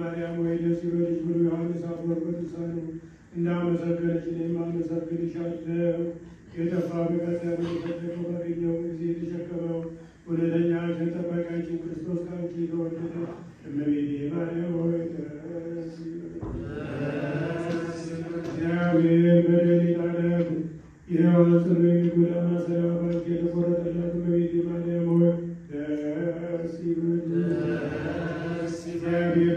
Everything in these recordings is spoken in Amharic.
ማርያም ወይ ደስ ይበልሽ ብሎ ዮሐንስ አፈወርቅ በልሳኑ እንዳመሰገነች እኔም አመሰግንሻለሁ። የጠፋ በቀደም የፈለገው ባገኘው ጊዜ የተሸከመው እውነተኛ ጠባቂያችን ክርስቶስ ከአንቺ ተወለደ። እመቤቴ ማርያም ሆይ ደስ ይበልሽ። እግዚአብሔር በሌሊት ዓለም የሕይወት ጽኑ የሚጎዳ ማሰሪያዋ ባንቺ የተቆረጠላት እመቤቴ ማርያም ሆይ ደስ ይበልሽ። እግዚአብሔር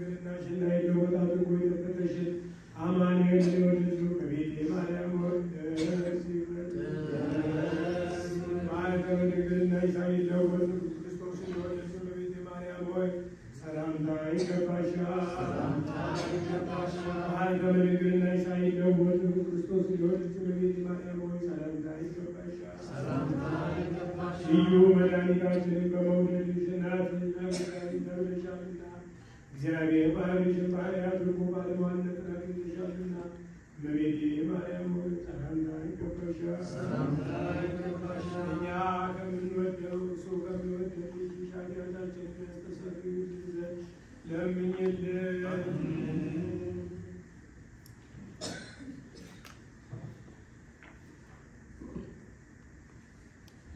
ሆይ ሰላምታ ይገባሻል። ማኅተመ ድንግልናሽ ሳይለወጥ ክርስቶስን የወለድሽው እመቤቴ ማርያም ሆይ ሰላምታ ይገባሻል። ልዩ መድኃኒታችንን በመውደድሽ ተመስገን ተብለሻልና እግዚአብሔር ባህርሽን ባህርይ አድርጎ ባለሟልነትን አግኝተሻልና እመቤቴ ማርያም ሆይ ሰላምታ ይገባሻል። እኛ ከምንወደው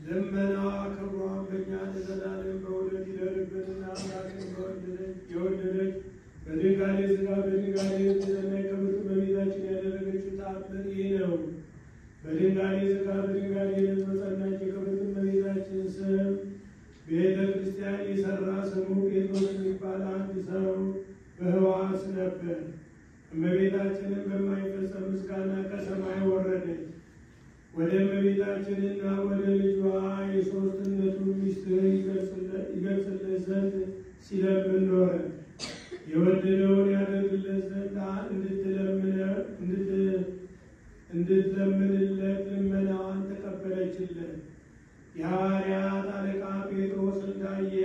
ልመናዋ ክብሯን በእኛ ለዘላለም በእውነት ይደርብንና አምላክን በወደደች የወደደች በድንጋሌ ሥጋ በድንጋሌ ክብርት እመቤታችን ያደረገችው ተአምር ይህ ነው። በድንጋሌ ሥጋ በድንጋሌ የተጸናች የክብርት እመቤታችን ስም ቤተ ክርስቲያን የሠራ ስሙ ጴጥሮስ የሚባል አንድ ሰው በሕዋስ ነበር። እመቤታችንን በማይፈጸም ምስጋና ከሰማይ ወረደች። ወደ እመቤታችንና ወደ ልጇ የሦስትነቱን ምስጢር ይገልጽለት ዘንድ ሲለምን ኖረ። የወደደውን ያደርግለት ዘንድ እንድትለምንለት ልመናዋን ተቀበለችለት። የሐዋርያት አለቃ ጴጥሮስ እንዳየ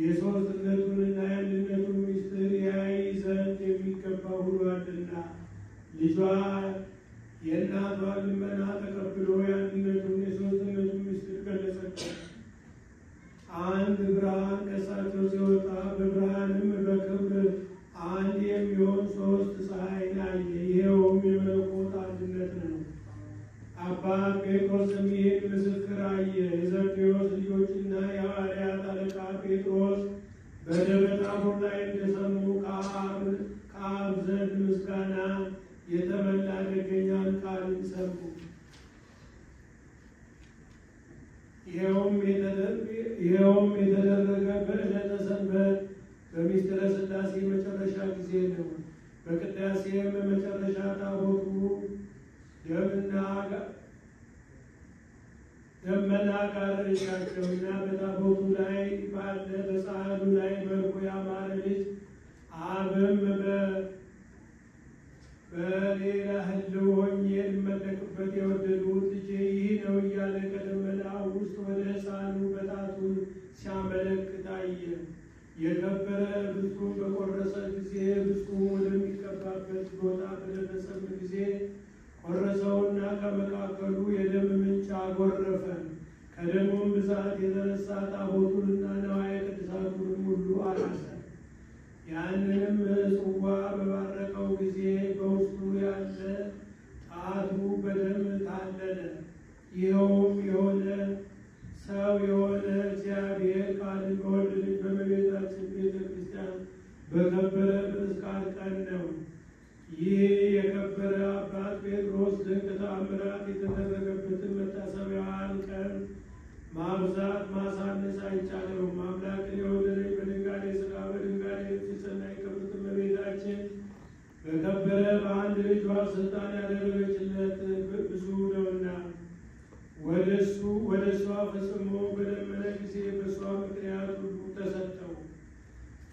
የሦስትነቱንና የአንድነቱን ምስጢር ያይ ዘንድ የሚገባ ሁሉ አለና ልጇ የእናቷን ልመና ተቀብሎ የአንድነቱን የሦስትነቱን ምስጢር ገለጸችው። አንድ ብርሃን ከእሳቸው ሲወጣ በብርሃንም በክብር አንድ የሚሆን ሦስት ፀሐይን አየ። ይኸውም የመለኮት አንድነት ነው። አባት ጴጥሮስም ይህን ምስክር አየ። የዘብዴዎስ ልጆችና የሐዋርያት አለቃ ጴጥሮስ በደብረ ታቦር ላይ እንደሰሙ ከአብ ዘንድ ምስጋና የተመላ ደገኛን ቃልን ሰሙ። ይኸውም የተደረገ በዕለተ ሰንበት በምስጢረ ሥላሴ መጨረሻ ጊዜ ነው። በቅዳሴም መጨረሻ ታቦቱ ደምና ደመና ጋረደቻቸውና በታቦቱ ላይ ወደ ሕፃኑ በጣቱ ሲያመለክት አየ። የከበረ ብስኩን በቆረሰ ጊዜ ብስኩን ወደሚቀባበት ቦታ በደረሰም ጊዜ ቆረሰውና ከመካከሉ የደም ምንጭ አጎረፈ። ከደሙም ብዛት የተነሳ ታቦቱንና ነዋየ ቅድሳቱንም ሁሉ አራሰ። ያንንም ጽዋ በባረከው ጊዜ በውስጡ ያለ ጣቱ በደም ታለለ። ይኸውም የሆነ ሰው የሆነ እግዚአብሔር ቃልን በወለደች በእመቤታችን ቤተ ክርስቲያን በከበረ በመስቀል ቀን ነው። ይህ የከበረ አባት ጴጥሮስ ድንቅ ተአምራት የተደረገበትን መታሰቢያዋን ቀን ማብዛት ማሳነስ አይቻለውም። አምላክን የወለደች በድንጋሌ ሥጋ በድንጋሌ የጸናች ክብርት እመቤታችን በከበረ በአንድ ልጇ ስልጣን ያደረገችለት ብዙ ነውና ወደ እሱ ወደ እሷ ፈጽሞ በለመነ ጊዜ በእሷ ምክንያት ሁሉ ተሰጠው።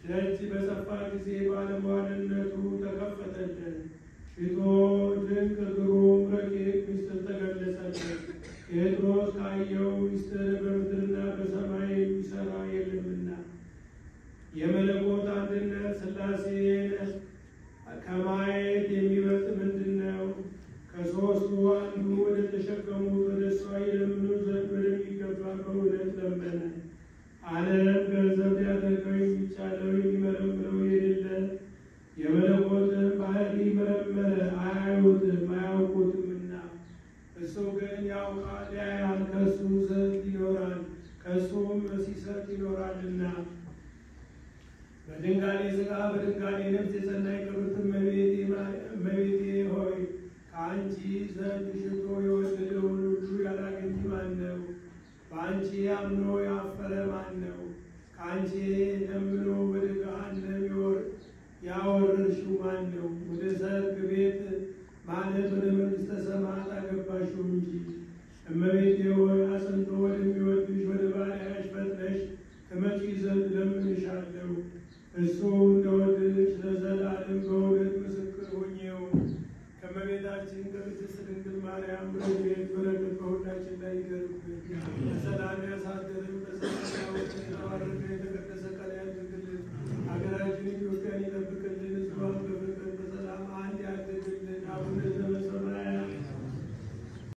ደጅ በጸፋ ጊዜ ባለሟልነቱ ተከፈተለት። ፊቶ ድንቅ ግሩም ረቂቅ ምስጢር ተገለጸለት። ጴጥሮስ ካየው ምስጢር በምድርና በሰማይ የሚሰራ የለምና የመለኮት አንድነት ሥላሴን ከማየት የሚበልጥ ምንድን ነው? ከሦስቱ አንዱ ወደ ተሸከሙት ወደ እሷ የለምኑ ዓለም ገንዘብ ሊያደርገው የሚቻለው የሚመረምረው የሌለ የመለኮትን ባህሪ መረመረ። አያዩትም አያውቁትምና እሱ ግን ያውቃል፣ ያያል፣ ከእሱ ዘንድ ይኖራል፣ ከእሱም ሲሰጥ ይኖራልና። በድንጋሌ ሥጋ በድንጋሌ ነፍስ በሰላም ያሳደረን በሰላም ያወጣን የተባረከ